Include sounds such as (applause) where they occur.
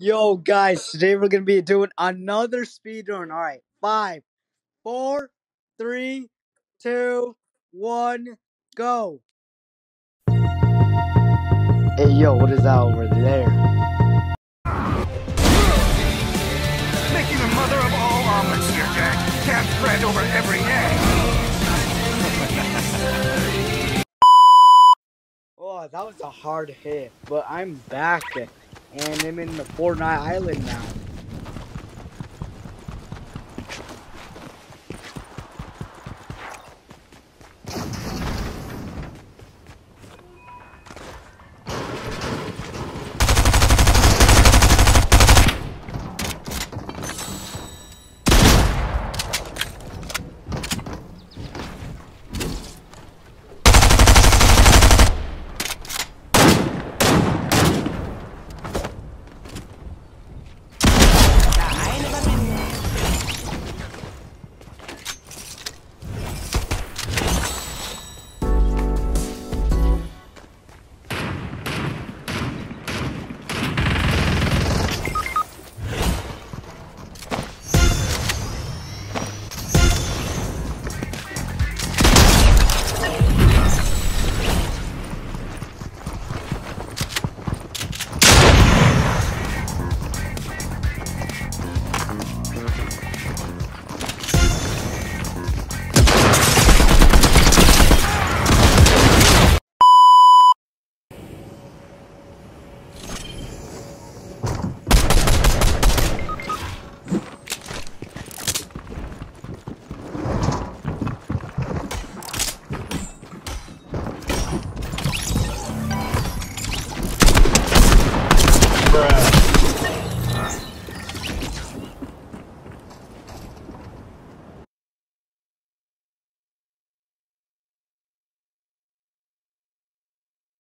Yo, guys, today we're gonna be doing another speed run. All right, five, four, three, two, one, go. Hey, yo, what is that over there? Making the mother of all omelets here, Jack. Can't spread over every egg. (laughs) Oh, that was a hard hit, but I'm back, and I'm in the Fortnite Island now.